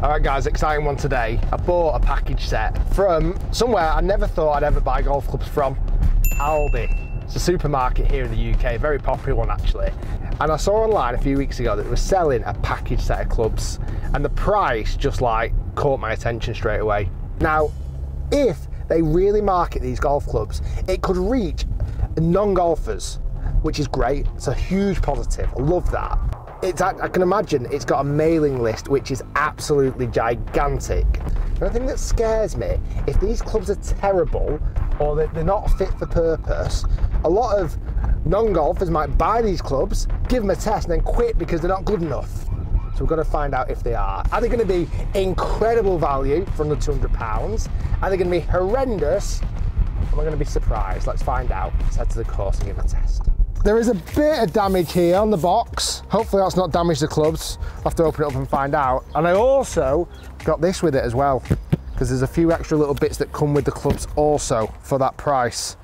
All right, guys, exciting one today. I bought a package set from somewhere I never thought I'd ever buy golf clubs from, Aldi. It's a supermarket here in the UK, very popular one actually. And I saw online a few weeks ago that they were selling a package set of clubs and the price just like caught my attention straight away. Now, if they really market these golf clubs, it could reach non-golfers, which is great. It's a huge positive, I love that it's, I can imagine it's got a mailing list which is absolutely gigantic. The thing that scares me, if these clubs are terrible or they're not fit for purpose, a lot of non-golfers might buy these clubs, give them a test and then quit because they're not good enough. So we've got to find out if they are. Are they going to be incredible value for under £200? Are they going to be horrendous? Am I going to be surprised? Let's find out. Let's head to the course and give them a test. There is a bit of damage here on the box. Hopefully that's not damaged the clubs. I'll have to open it up and find out. And I also got this with it as well, because there's a few extra little bits that come with the clubs also for that price.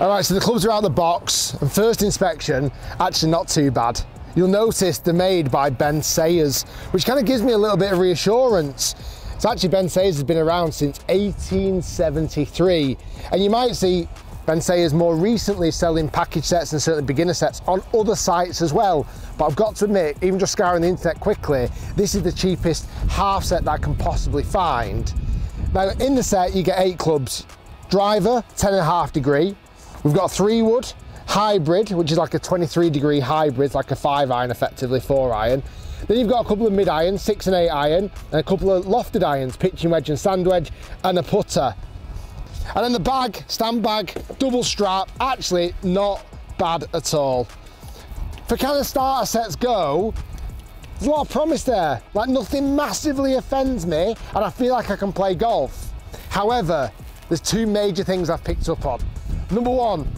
All right, so the clubs are out of the box, and first inspection, actually not too bad. You'll notice they're made by Ben Sayers, which kind of gives me a little bit of reassurance. It's actually Ben Sayers has been around since 1873. And you might see Ben Sayers more recently selling package sets and certainly beginner sets on other sites as well. But I've got to admit, even just scouring the internet quickly, this is the cheapest half set that I can possibly find. Now in the set, you get eight clubs. Driver, 10 and a half degree. We've got three wood, hybrid, which is like a 23 degree hybrid, like a five iron, effectively four iron. Then you've got a couple of mid irons, six and eight iron, and a couple of lofted irons, pitching wedge and sand wedge, and a putter. And then the bag, stand bag, double strap, actually not bad at all. For kind of starter sets go, there's a lot of promise there. Like nothing massively offends me, and I feel like I can play golf. However, there's two major things I've picked up on. Number one,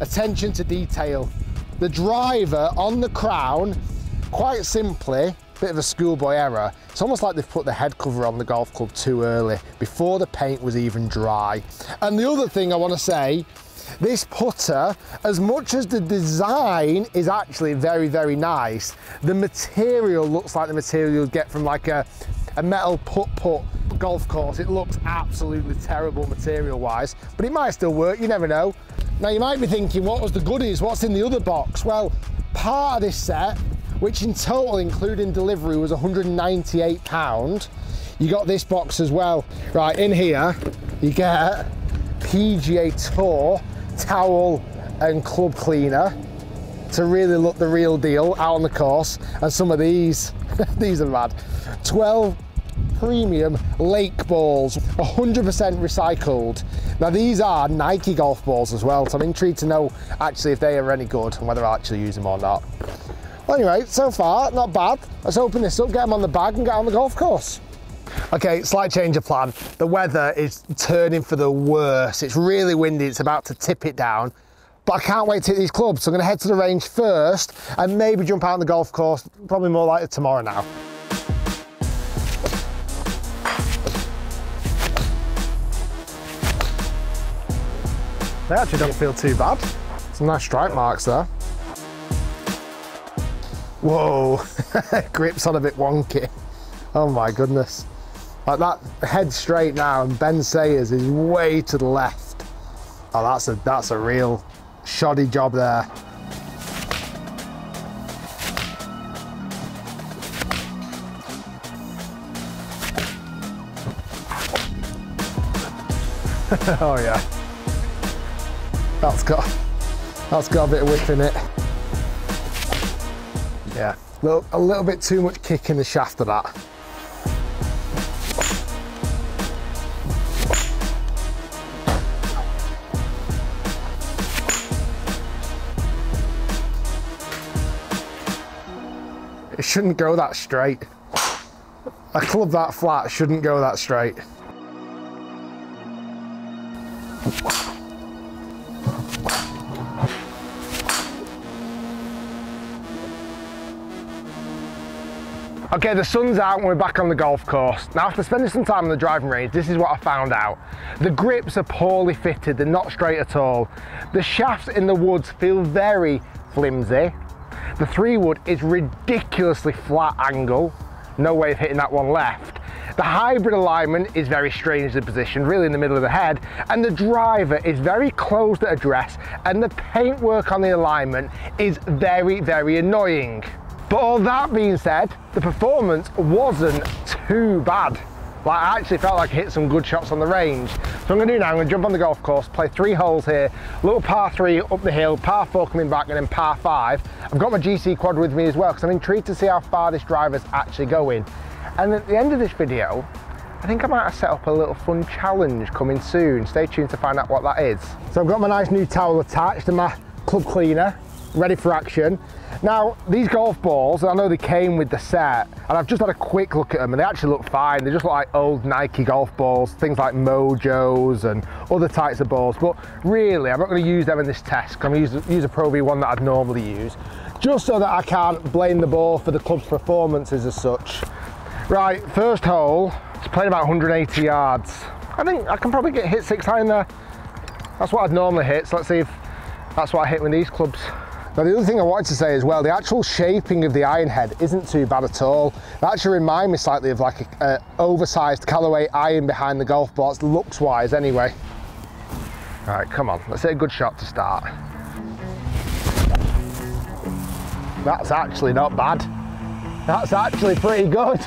attention to detail. The driver on the crown, quite simply, bit of a schoolboy error. It's almost like they've put the head cover on the golf club too early, before the paint was even dry. And the other thing I want to say, this putter, as much as the design is actually very, very nice, the material looks like the material you'd get from like a, a metal putt-putt golf course. It looks absolutely terrible material-wise, but it might still work, you never know. Now you might be thinking, what was the goodies? What's in the other box? Well, part of this set, which in total, including delivery, was 198 pound. You got this box as well. Right, in here, you get PGA Tour towel and club cleaner to really look the real deal out on the course. And some of these, these are mad. 12 premium lake balls, 100% recycled. Now these are Nike golf balls as well, so I'm intrigued to know actually if they are any good and whether I actually use them or not. Well, anyway, so far, not bad. Let's open this up, get them on the bag and get on the golf course. Okay, slight change of plan. The weather is turning for the worse. It's really windy, it's about to tip it down. But I can't wait to hit these clubs, so I'm gonna head to the range first and maybe jump out on the golf course, probably more likely tomorrow now. They actually don't feel too bad. Some nice strike marks there. Whoa, grip's on a bit wonky. Oh my goodness. Like that head straight now and Ben Sayers is way to the left. Oh, that's a, that's a real shoddy job there. oh yeah. That's got, that's got a bit of whip in it. Yeah, a little, a little bit too much kick in the shaft of that. It shouldn't go that straight. A club that flat shouldn't go that straight. Okay, the sun's out and we're back on the golf course. Now after spending some time on the driving range, this is what I found out. The grips are poorly fitted, they're not straight at all. The shafts in the woods feel very flimsy. The three wood is ridiculously flat angle. No way of hitting that one left. The hybrid alignment is very strangely positioned, really in the middle of the head, and the driver is very closed at address, and the paintwork on the alignment is very, very annoying. But all that being said, the performance wasn't too bad. Like I actually felt like I hit some good shots on the range. So I'm gonna do now, I'm gonna jump on the golf course, play three holes here, little par three up the hill, par four coming back, and then par five. I've got my GC quad with me as well, because I'm intrigued to see how far this driver's actually going. And at the end of this video, I think I might have set up a little fun challenge coming soon. Stay tuned to find out what that is. So I've got my nice new towel attached and my club cleaner ready for action. Now, these golf balls, I know they came with the set, and I've just had a quick look at them, and they actually look fine. They just look like old Nike golf balls, things like Mojos and other types of balls, but really, I'm not gonna use them in this test. I'm gonna use, use a Pro V1 that I'd normally use, just so that I can't blame the ball for the club's performances as such. Right, first hole, it's playing about 180 yards. I think I can probably get hit six iron there. That's what I'd normally hit, so let's see if that's what I hit with these clubs. Now the other thing I wanted to say as well, the actual shaping of the iron head isn't too bad at all. It actually reminds me slightly of like an oversized Callaway iron behind the golf balls, looks wise anyway. All right, come on, let's hit a good shot to start. That's actually not bad. That's actually pretty good.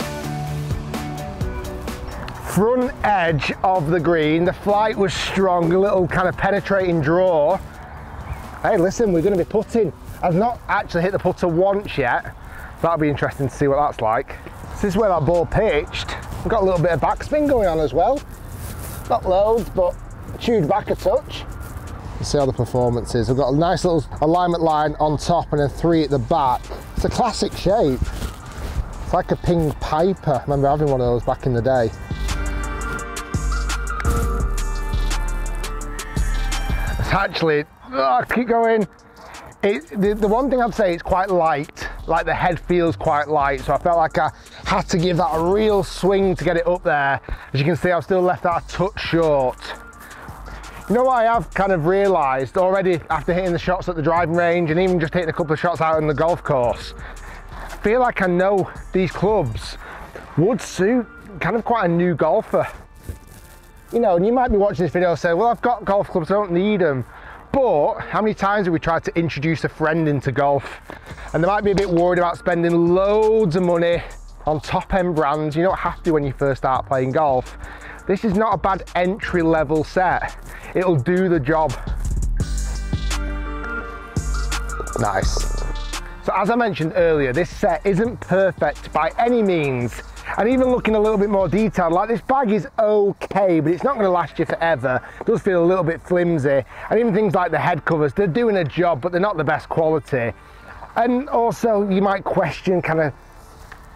Front edge of the green, the flight was strong, a little kind of penetrating draw. Hey, listen, we're going to be putting. I've not actually hit the putter once yet. That'll be interesting to see what that's like. This is where that ball pitched. We've got a little bit of backspin going on as well. Not loads, but chewed back a touch. Let's see how the performance is. We've got a nice little alignment line on top and then three at the back. It's a classic shape. It's like a ping piper. I remember having one of those back in the day. It's actually oh, keep going. It, the, the, one thing I'd say it's quite light, like the head feels quite light, so I felt like I had to give that a real swing to get it up there. As you can see, I've still left that a touch short. You know what I have kind of realised already after hitting the shots at the driving range and even just hitting a couple of shots out on the golf course, I feel like I know these clubs would suit kind of quite a new golfer. You know, and you might be watching this video and say, well, I've got golf clubs, I don't need them. But how many times have we tried to introduce a friend into golf? And they might be a bit worried about spending loads of money on top end brands. You don't have to when you first start playing golf. This is not a bad entry level set. It'll do the job. Nice. So as I mentioned earlier, this set isn't perfect by any means. And even looking a little bit more detailed, like this bag is okay, but it's not gonna last you forever. It does feel a little bit flimsy. And even things like the head covers, they're doing a job, but they're not the best quality. And also you might question kind of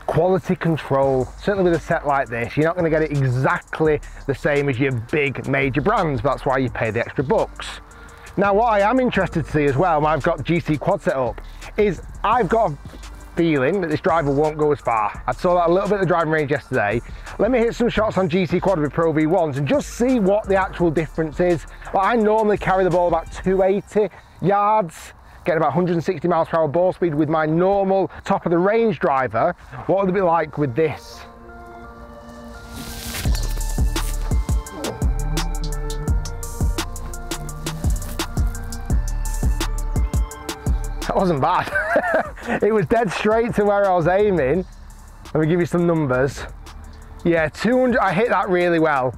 quality control. Certainly with a set like this, you're not gonna get it exactly the same as your big major brands, that's why you pay the extra bucks. Now what I am interested to see as well, I've got GC quad set up, is I've got feeling that this driver won't go as far. I saw that a little bit at the driving range yesterday. Let me hit some shots on GC Quad with Pro V1s and just see what the actual difference is. But I normally carry the ball about 280 yards, getting about 160 miles per hour ball speed with my normal top of the range driver. What would it be like with this? That wasn't bad. it was dead straight to where I was aiming. Let me give you some numbers. Yeah, 200, I hit that really well.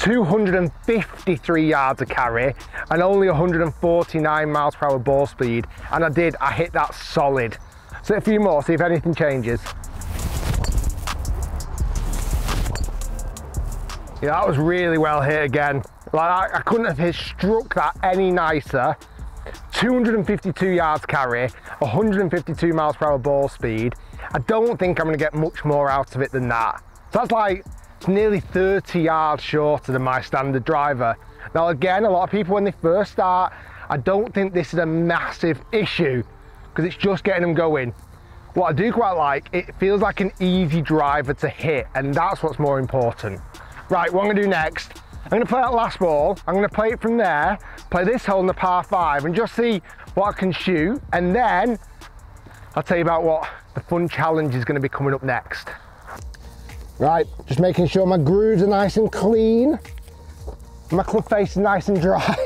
253 yards of carry and only 149 miles per hour ball speed. And I did, I hit that solid. So a few more, see if anything changes. Yeah, that was really well hit again. Like I, I couldn't have struck that any nicer. 252 yards carry, 152 miles per hour ball speed. I don't think I'm gonna get much more out of it than that. So that's like nearly 30 yards shorter than my standard driver. Now again, a lot of people when they first start, I don't think this is a massive issue because it's just getting them going. what I do quite like, it feels like an easy driver to hit, and that's what's more important. Right, what I'm gonna do next, I'm gonna play that last ball, I'm gonna play it from there, play this hole in the par five, and just see what I can shoot, and then I'll tell you about what the fun challenge is gonna be coming up next. Right, just making sure my grooves are nice and clean, my club face is nice and dry.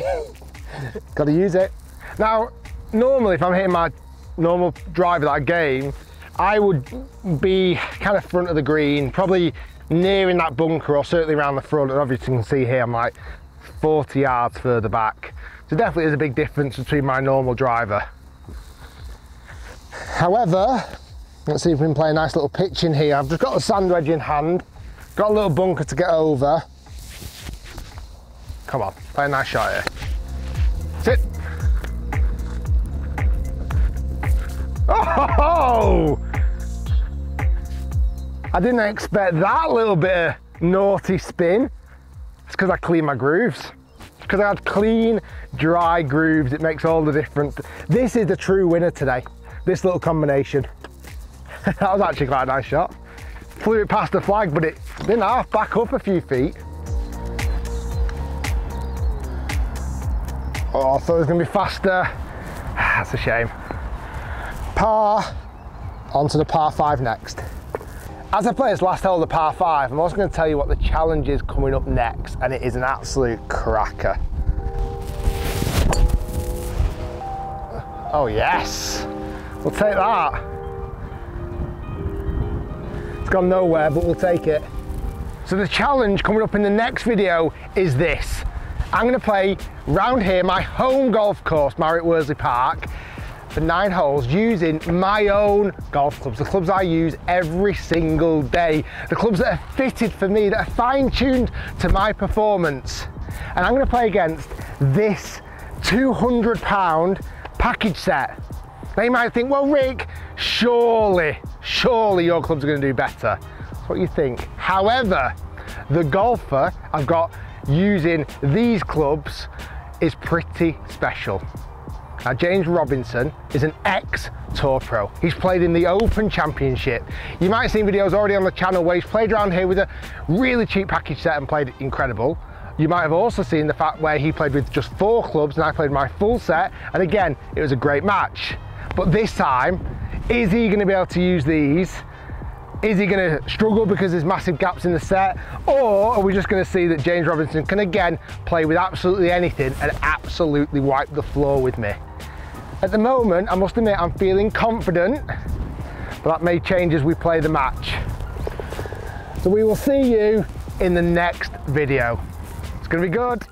Gotta use it. Now, normally if I'm hitting my normal driver that game, I would be kind of front of the green, probably nearing that bunker or certainly around the front. And obviously you can see here, I'm like 40 yards further back. So definitely there's a big difference between my normal driver. However, let's see if we can play a nice little pitch in here. I've just got the sand wedge in hand, got a little bunker to get over. Come on, play a nice shot here. Sit. Oh! I didn't expect that little bit of naughty spin. It's because I clean my grooves. Because I had clean, dry grooves, it makes all the difference. This is the true winner today, this little combination. that was actually quite a nice shot. Flew it past the flag, but it didn't half back up a few feet. Oh, I thought it was gonna be faster. That's a shame. Par, onto the par five next. As I play this last hole of the par five, I'm also going to tell you what the challenge is coming up next, and it is an absolute cracker. Oh yes, we'll take that. It's gone nowhere, but we'll take it. So the challenge coming up in the next video is this. I'm going to play round here, my home golf course, Marriott Worsley Park, for nine holes using my own golf clubs, the clubs I use every single day, the clubs that are fitted for me, that are fine tuned to my performance. And I'm gonna play against this 200 pound package set. They might think, well, Rick, surely, surely your clubs are gonna do better. That's what you think. However, the golfer I've got using these clubs is pretty special. Now, James Robinson is an ex-Tour Pro. He's played in the Open Championship. You might have seen videos already on the channel where he's played around here with a really cheap package set and played incredible. You might have also seen the fact where he played with just four clubs and I played my full set. And again, it was a great match. But this time, is he gonna be able to use these is he going to struggle because there's massive gaps in the set? Or are we just going to see that James Robinson can again play with absolutely anything and absolutely wipe the floor with me? At the moment, I must admit, I'm feeling confident, but that may change as we play the match. So we will see you in the next video. It's gonna be good.